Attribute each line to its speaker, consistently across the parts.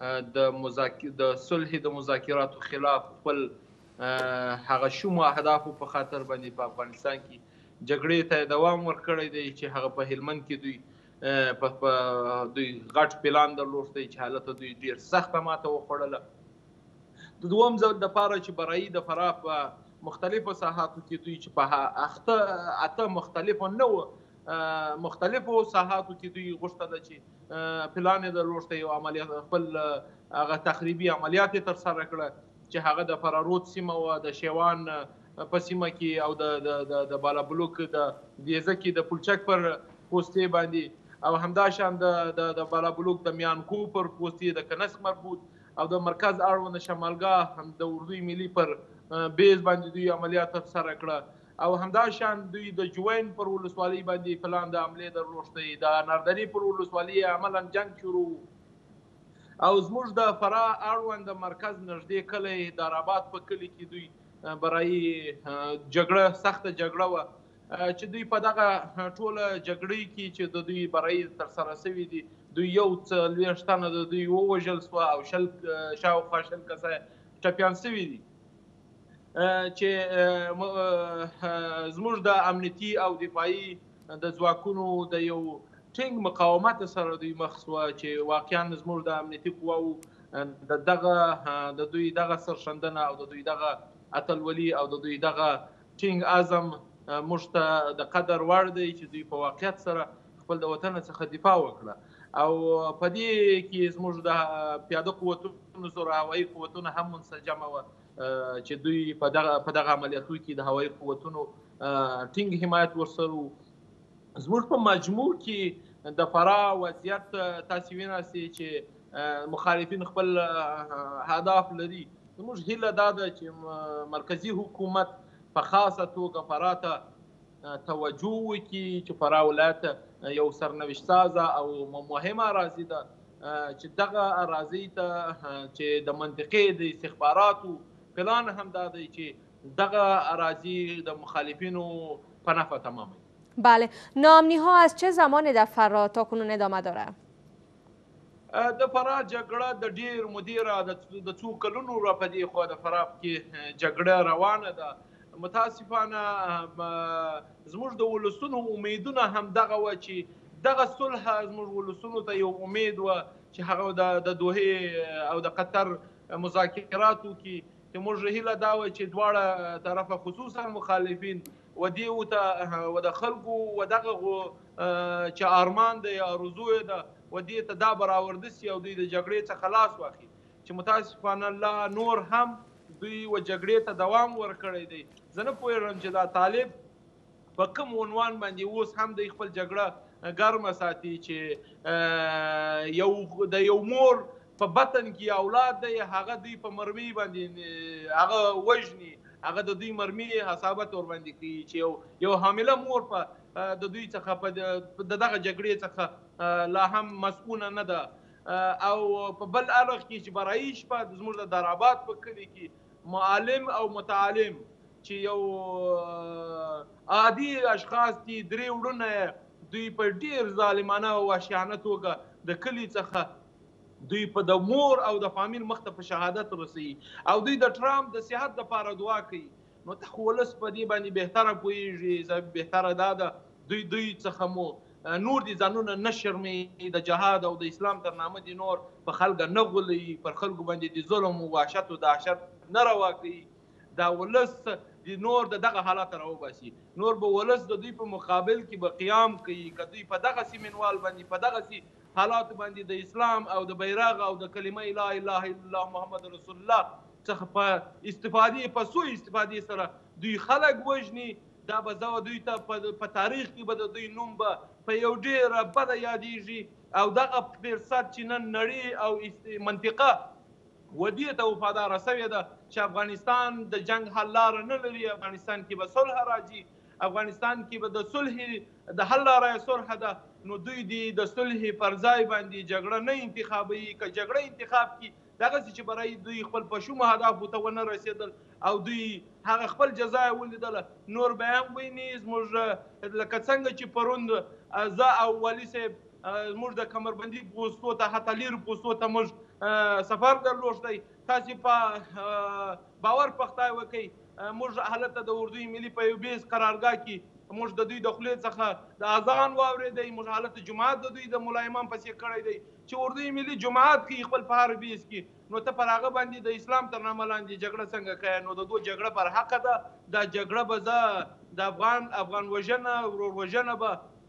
Speaker 1: د د صلحې د مذاکراتو خلاف خپل هغه شومو اهدافو په خاطر باندې په افغانستان کې جګړې ته دوام ورکړی دی چې هغه په هلمند کې دوی په دوی غټ پلان درلود دی چې حالت دوی ډیر سخته ماته وخوړله د دوم ځل د پاره چې برایي د فراه په مختلفو ساحاتو کې دوی چې په اخته اته مختلفو نو مختلفو ساحاتو کې دوی غوښته ده چې پلان یې درلوښته یو عملیات خپل هغه تخریبي عملیات یې ترسره کړه چې هغه د فرارود سیمه وه د شیوان په سیمه کې او د د د بالابلوک د دیزه کې د پلچک پر پوستې باندې او همداشان د د د بالابلوک د میانکو پر پوستې د کنسک مربوط او د مرکز اړوند شمالګاه هم د اردوی ملي پر بیز باندې دوی عملیات ترسره کړه او همدا شان دوی د جوین پر ولسوالۍ باندې پلان د حملې درلوښت دی، د اناردرې پر ولسوالي یې عملاً جنګ شروع و او زموږ د فراه اړوند مرکز نږدې کلی داراباد په کلي کې دوی برایي جګړه سخته جګړه وه چې دوی په دغه ټوله جګړۍ کې چې د دوی برایي ترسره شوې دي دوی یو څلوېښت تنه د دوی ووژل شوه او شل شاوخوا شل کسه ټپیان شوي دي. چې زموږ د امنیتي او دفاعي د ځواکونو د یو ټینګ مقاومت سره دوی مخ شوه چې واقعا زموږ د امنیتي قواو د دغه د دوی دغه سرښندنه او د دوی دغه اتلولي او د دوی دغه ټینګ عزم موږ ته د قدر وړ دی چې دوی په واقعیت سره خپل د وطن څخه دفاع وکړه او په دې کې زموږ د پیاده قوتونو سره هوایي قوتونه هم منسجم و چې دوی په دغه په دغه عملیاتو کې د هوایي قوتونو ټینګ حمایت ورسره زموږ په مجموع کې د فرا وضعیت تاسو وینئ چې مخالفین خپل هدف لري زموږ هیله دا ده چې مرکزی حکومت په خاصه توګه فرا ته توجه وکړي چې فراه ولایت یو سرنوشت ساز او مهمه اراضي ده چې دغه اراضي ته چې د منطقې د استخباراتو پلان هم دا دی چې دغه اراضي د مخالفینو په نفع تمامه
Speaker 2: بله ناامنی ها از چه زمانی در فراه تا کنون ادامه داره؟
Speaker 1: د فراه جګړه د ډېر مودې را د څو کلونو را په دې خوا د فراه په کې جګړه روانه ده. متاسفانه زموږ د ولسونو امیدونه هم دغه وه چې دغه صلح زموږ ولسونو ته یو امید وه چې هغه د دوحې او د قطر مذاکرات وکړي چې موږ هیله دا وه چې دواړه طرفه خصوصا مخالفین و دیو ته و د خلکو و دغه غو چه آرمان دی آرزو یې ده و دی ته دا براورده سی او دوی د جګړې څخه لاس واخی چه متاسفانه الله نور هم دوی و جګړې ته دوام ورکړی دی زه نه پوهیږم چه دا طالب په کوم عنوان باندې اوس هم دی خپل جګړه ګرمه ساتی چه یو د یو مور په بطن کي اولاد دی هغه دوی په مرمۍ باندي هغه وژني هغه د دوی مرمي حسابت ورباندي کوي چي یو یو حامله مور په د دوی څخه په دغه جګړې څخه لا هم مسؤونه نه ده او په بل اړخ کي چي برايي شپه زموږ د داراباد په کلي کي معلم او متعلم چي یو عادي اشخاص دي درې وړونه دوی په ډیر ظالمانه او وحشیانه توګه د کلي څخه دوی په د مور او د فامیل مخ ته په شهادت رسوي او دوی د ټرامپ د صحت لپاره دعا کوي نو ته خو ولس په دې باندې بهتره پوهیږي زه بهتره دا ده دوی دوی څخه مو نور دې ځانونه نه شرمي د جهاد او د اسلام تر نامه دې نور په خلګه نه غولوي پر خلګو باندې دې ظلم او وحشت او دهشت نه روا کوي دا ولس دې نور د دغه حالت راوباسي نور به ولس د دوی په مقابل کې به قیام کوي که دوی په دغسې منوال باندې په دغسې حالاتو باندې د اسلام او د بیرغ او د کلمه لا اله الا الله محمد رسول الله څخه په استفادې په سوء استفادې سره دوی خلک وژني دا به زه دوی ته په تاریخ کې به د دوی نوم به په یو ډیره بده یادیږي او دغه فرصت چې نن نړي او منطقه ودې ته وفاداره شوې ده چې افغانستان د جنګ حل لاره نه لري افغانستان کې به صلح راځي افغانستان کې به د صلحې د حل لاره یې صلح ده نو دوی دې د صلحې پرځای باندې جګړه نه انتخابوي، که جګړه انتخاب کړي دغسې چې برای دوی خپل پشومو اهدافو ته ونه رسېدل او دوی هغه خپل جزا یې ولیدله نور به یې هم ویني زموږ لکه څنګه چې پرون زه او والي صاحب زموږ د کمربندي پوستو ته حتی لیرو پوستو ته موږ سفر درلوښ دی تاسې په باور په خدای وکړئ موږ هلته د اردوی ملی په یو بیس قرارګاه کی موږ د دوی د خولی څخه د اذان واوریدی موږ هلته جماعت د دوی د ملا امام پسی کړی دی چی اردوی ملی جماعت کیی خپل په هر بیس کی نو ته پر هغه باندی د اسلام تر نامه لاندی جګړه څنګه کیی نو د دوی جګړه پر حق ده دا جګړه به زه د افغان افغان وژنه ورور وژنه به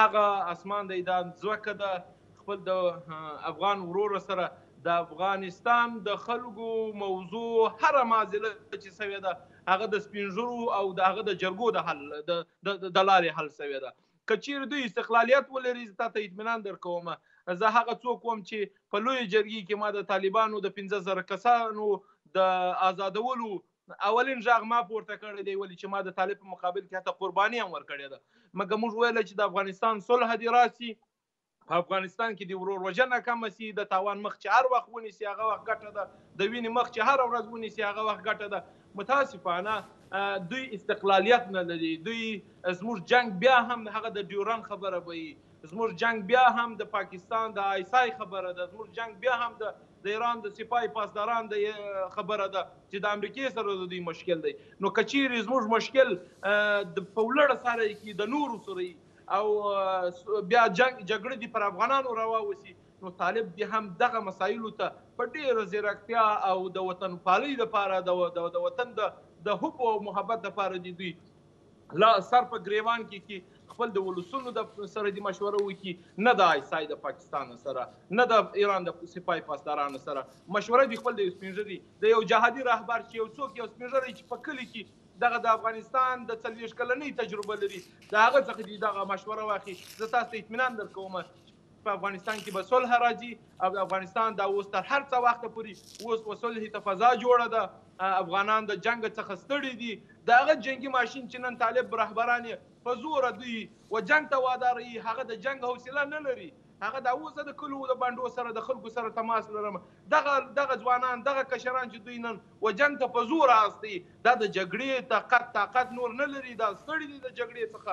Speaker 1: هغه اسمان دی دا ځمکه ده خپل د افغان ورور سره د افغانستان د خلکو موضوع هره معضله چې سوې ده هغه د سپینږرو او د هغه د جرګو د حل د د لارې حل سوې ده که چیرې دوی استقلالیت ولري زه تاته اطمینان درکوم زه هغه څوک وم چې په لوی جرګي کې ما د طالبانو د 15000 کسانو د آزادولو اولين ږغ ما پورته کړی دی ولی چی ما د طالب په مقابل کی حتی قربانی هم ورکړی ده مګر موږ ویل چی د افغانستان صلح دی راسی په افغانستان کی دی ورور وژنه کمه سی د تاوان مخ چی هر وخت ونیسی هغه وخت ګټه ده د وینی مخ چی هره ورځ ونیسی هغه وخت ګټه ده متاسفانه دوی استقلالیت نلری دوی زموږ جنګ بیا هم د هغه د ډیورن خبره به یی زموږ جنګ بیا هم د پاکستان د آیسای خبره ده زموږ جنګ بیا هم د د ایران د سپاه پاسداران د خبره ده چې د امریکې سره د دوی مشکل دی نو که چیرې زموږ مشکل په ولړه سره کې د نورو سره او بیا جنګ جګړه دی پر افغانانو روا وسی نو طالب دی هم دغه مسایلو ته په ډیره زیرکتیا او د وطن پالۍ لپاره د وطن د د حب او محبت لپاره دی دوی له سر په ګریوان کې کې خپل د ولسونو د سره دي مشوره وکړي نه د آی سای د پاکستان سره نه د ایران د سپای پاسدارانو سره مشوره دي خپل د سپینږری د یو جهادي رهبر چې یو څوک یو سپینږری چې په کلی کې دغه د افغانستان د څلوېښت کلنۍ تجربه لري د هغه څخه دي دغه مشوره واخلي زه تاسو ته اطمینان درکوم چې په افغانستان کې به صلح راځي او افغانستان دا اوس تر هر څه وخت پوري اوس وصلح ته فضا جوړه ده افغانان د جنگ څخه ستړي دي دا هغه جنگي ماشين چې نن طالب رهبران په زور دوی و جنگ ته واداروي هغه د جنگ حوصله نه لري هغه دا اوس د کلو د بانډو سره د خلکو سره تماس لرم دغه دغه ځوانان دغه کشران چې دوی نن و جنگ ته په زور راستي دا د جګړې طاقت طاقت نور نه لري دا ستړي دي د جګړې څخه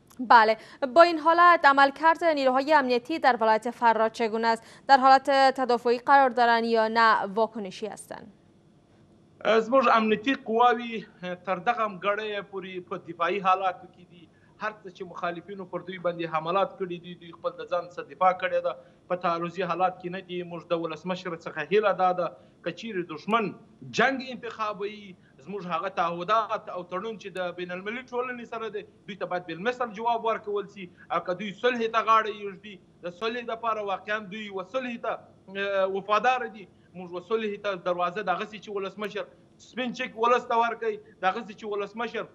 Speaker 2: بله با این حالت عملکرد نیروهای امنیتی در ولایت فرا چگونه است در حالت تدافعی قرار دارند یا نه واکنشی هستند
Speaker 1: زموږ امنیتي قواوي تر دغه ګړیه پورې په دفاعي حالاتو کې دي هر څه چې مخالفینو پر دوی باندې حملات کړي دي دوی خپل د ځان څخه دفاع کړې ده په تعرضي حالات کې نه دي موږ د ولسمشر څخه هیله دا ده که چیرې دښمن جنګ انتخابوي زموږ هغه تعهدات او تړون چې د بین المللي ټولنې سره دی، دوی ته باید بالمثل جواب ورکول شي او که دوی صلحې ته غاړه یږدي، د صلحې لپاره واقعاً دوی و صلحې ته وفادار دي، موږ و صلحې ته دروازه دغسې چې ولسمشر سپین چک ولس ته ورکړي، دغسې چې ولسمشر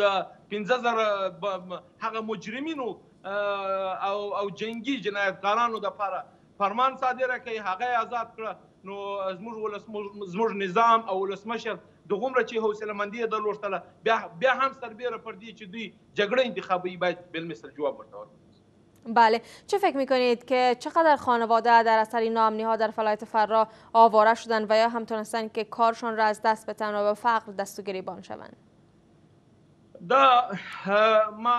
Speaker 1: د پنځه زره هغه مجرمینو او جنګي جنایتکارانو لپاره فرمان صادر کړ، هغه یې ازاد کړ، نو زموږ ولس، زموږ نظام او ولسمشر دغومره چې حوصله مندي یې درلوښتله، بیا بیا هم سربېره پر دې چې دوی جګړه انتخابوي، باید بالمثل جواب ورته ورکړي.
Speaker 2: بله، چه فکر میکنید که چقدر خانواده در اثر این ناامنیها در فلایت فرا آواره شدند و یا هم تونستند که کارشان را از دست بتند و به فقر دست و گریبان شوند؟
Speaker 1: دا ما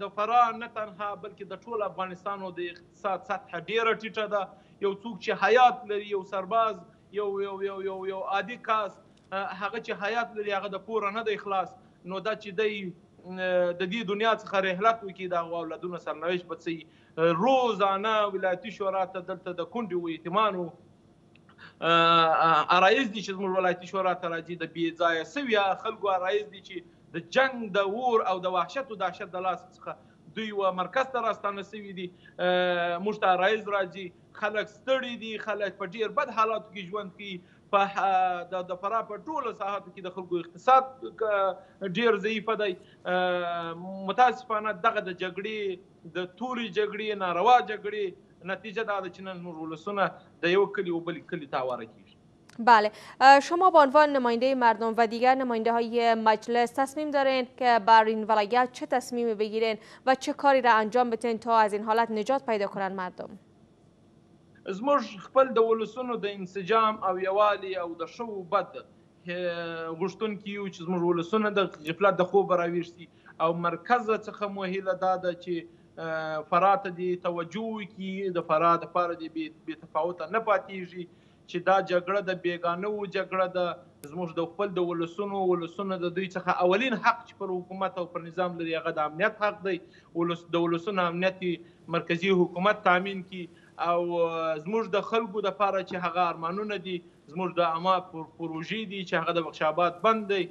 Speaker 1: د فراه نه تنها بلکې د ټول افغانستان د اقتصاد سطحه ډیره ټیټه ده یو څوک چې حیات لري یو سرباز یو یو یو یو یو عادي کاس هغه چې حیات لري هغه د پوره نه دی خلاص نو دا چې دی د دې دنیا څخه رحلت وکړي د هغو اولادونو سرنوشت به څه روزانه ولایتي شورا ته دلته د کونډې و یتیمانو عرایض دي چې زموږ ولایتي شورا ته راځي د بې ځایه سویه خلکو عرایض دي چې د جنګ د اور او د وحشت و دهشت د لاس څخه دوی و مرکز ته راستانه سوي دي موږ ته عرایض راځي خلک ستړي دي خلک په ډیر بد حالاتو کې ژوند کوي په د د فراه په ټولو ساحاتو کې د خلکو اقتصاد ډیر ضعیف دی متاسفانه دغه د جګړې د تورې جګړې، ناروا جګړې نتیجه دا ده چې نن زموږ ولسونه د یوه کلي و بل کلي ته اواره کېږي.
Speaker 2: بله شما به عنوان نماینده مردم و دیگر نماینده های مجلس تصمیم دارین که بر این ولایت چه تصمیمی بگیرین و چه کاری را انجام بتین تا از این حالت نجات پیدا کنند مردم؟
Speaker 1: زموږ خپل د ولسونو د انسجام او یوالي او د ښه و بد غوښتونکي یو چې زموږ ولسونه د غفلت د خوبه راویښ شي او مرکز څخه مو هیله دا ده چی فراه ته دی توجه وکی د فراه د پاره دی بی تفاوته نه پاتیږی چی دا جګړه د بیګانوو جګړه ده زموږ د خپل د ولسونو ولسونه د دوی څخه اولین حق چی پر حکومت او پر نظام لری هغه د امنیت حق دی ولس د ولسونو امنیت دی مرکزی حکومت تامین کی او زموږ د خلکو د پاره چی هغه ارمانونه دی زموږ د اما پروژی دی چی هغه د بخش اباد بند دی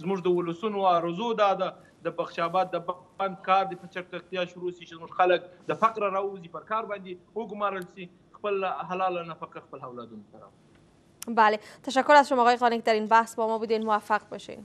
Speaker 1: زموږ د ولسونو آرزو دا ده د بخش آباد د بند کار دې په چټکتیا شروع شي چې زموږ خلک د فقره راووځي، پر کار باندې وګمارل شي، خپل حلاله نفقه خپل اولادونو ته راوړي.
Speaker 2: بله تشکر از شما آقای قانی که در این بحث با ما بودین موفق باشین